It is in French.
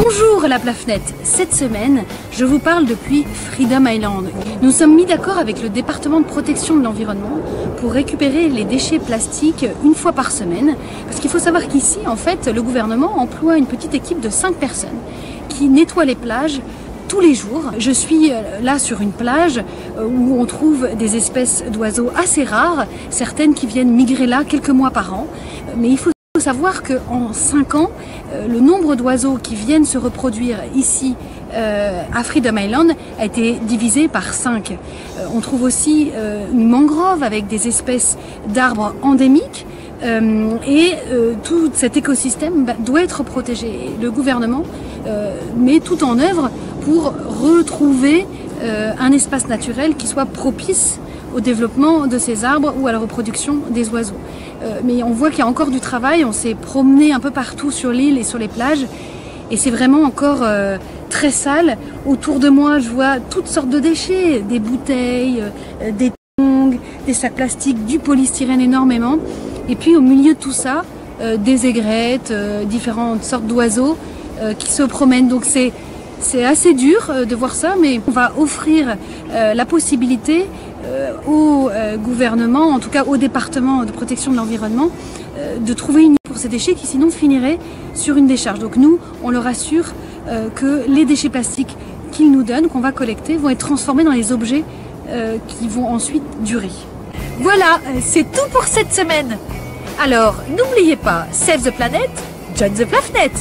Bonjour la plafnette Cette semaine, je vous parle depuis Freedom Island. Nous sommes mis d'accord avec le département de protection de l'environnement pour récupérer les déchets plastiques une fois par semaine. Parce qu'il faut savoir qu'ici, en fait, le gouvernement emploie une petite équipe de 5 personnes qui nettoient les plages tous les jours. Je suis euh, là sur une plage euh, où on trouve des espèces d'oiseaux assez rares, certaines qui viennent migrer là quelques mois par an. Mais il faut savoir qu'en 5 ans, euh, le nombre d'oiseaux qui viennent se reproduire ici à Freedom Island a été divisé par 5. on trouve aussi une mangrove avec des espèces d'arbres endémiques. et tout cet écosystème bah, doit être protégé. Le gouvernement met tout en œuvre pour retrouver euh, un espace naturel qui soit propice au développement de ces arbres ou à la reproduction des oiseaux. Euh, mais on voit qu'il y a encore du travail, on s'est promené un peu partout sur l'île et sur les plages et c'est vraiment encore euh, très sale. Autour de moi, je vois toutes sortes de déchets, des bouteilles, des tongs, des sacs plastiques, du polystyrène énormément. Et puis au milieu de tout ça, des aigrettes, différentes sortes d'oiseaux qui se promènent. Donc c'est c'est assez dur euh, de voir ça, mais on va offrir euh, la possibilité euh, au gouvernement, en tout cas au département de protection de l'environnement, de trouver une pour ces déchets qui sinon finiraient sur une décharge. Donc nous, on leur assure que les déchets plastiques qu'ils nous donnent, qu'on va collecter, vont être transformés dans les objets qui vont ensuite durer. Voilà, c'est tout pour cette semaine. Alors, n'oubliez pas, Save the Planet, join the Planet